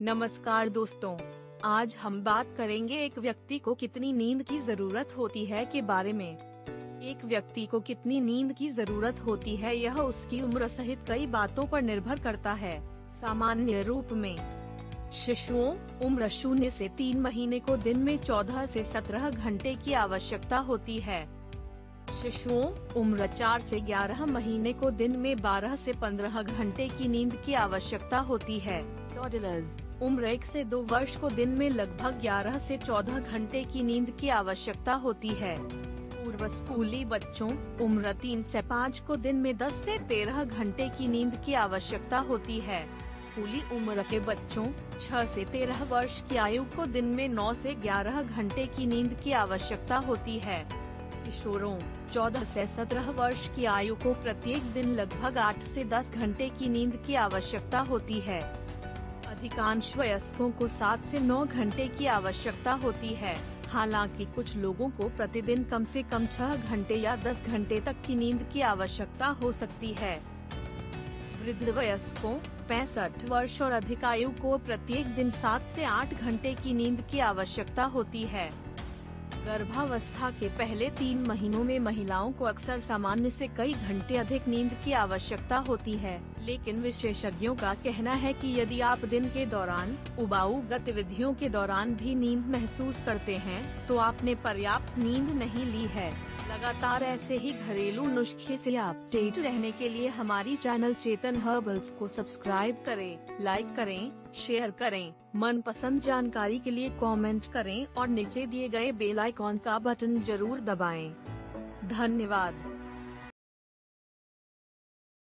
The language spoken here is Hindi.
नमस्कार दोस्तों, आज हम बात करेंगे एक व्यक्ति को कितनी नींद की ज़रूरत होती है के बारे में। एक व्यक्ति को कितनी नींद की ज़रूरत होती है, यह उसकी उम्र सहित कई बातों पर निर्भर करता है। सामान्य रूप में, शिशुओं, उम्र शून्य से तीन महीने को दिन में चौदह से सत्रह घंटे की आवश्यकता होती है। शिशुओं, उम्र चार से ग्यारह महीने को दिन में बारह से पंद्रह घंटे की नींद की आवश्यकता होती है। टॉडलर्स उम्र एक से दो वर्ष को दिन में लगभग 11 से 14 घंटे की नींद की आवश्यकता होती है। पूर्व स्कूली बच्चों, उम्र तीन से पाँच को दिन में 10 से 13 घंटे की नींद की आवश्यकता होती है। स्कूली उम्र के बच्चों 6 से 13 वर्ष की आयु को दिन में 9 से 11 घंटे की नींद की आवश्यकता होती है। किशोरों 14 से 17 वर्ष की आयु को प्रत्येक दिन लगभग 8 से 10 घंटे की नींद की आवश्यकता होती है। अधिकांश वयस्कों को सात से नौ घंटे की आवश्यकता होती है। हालाँकि कुछ लोगों को प्रतिदिन कम से कम छह घंटे या दस घंटे तक की नींद की आवश्यकता हो सकती है। वृद्ध वयस्कों, पैंसठ वर्ष और अधिक आयु को प्रत्येक दिन सात से आठ घंटे की नींद की आवश्यकता होती है। गर्भावस्था के पहले तीन महीनों में महिलाओं को अक्सर सामान्य से कई घंटे अधिक नींद की आवश्यकता होती है। लेकिन विशेषज्ञों का कहना है कि यदि आप दिन के दौरान उबाऊ गतिविधियों के दौरान भी नींद महसूस करते हैं तो आपने पर्याप्त नींद नहीं ली है लगातार ऐसे ही घरेलू नुस्खे से अपडेट रहने के लिए हमारी चैनल चेतन हर्बल्स को सब्सक्राइब करें, लाइक करें, शेयर करें मन पसंद जानकारी के लिए कमेंट करें और नीचे दिए गए बेल आइकॉन का बटन ज़रूर दबाएँ। धन्यवाद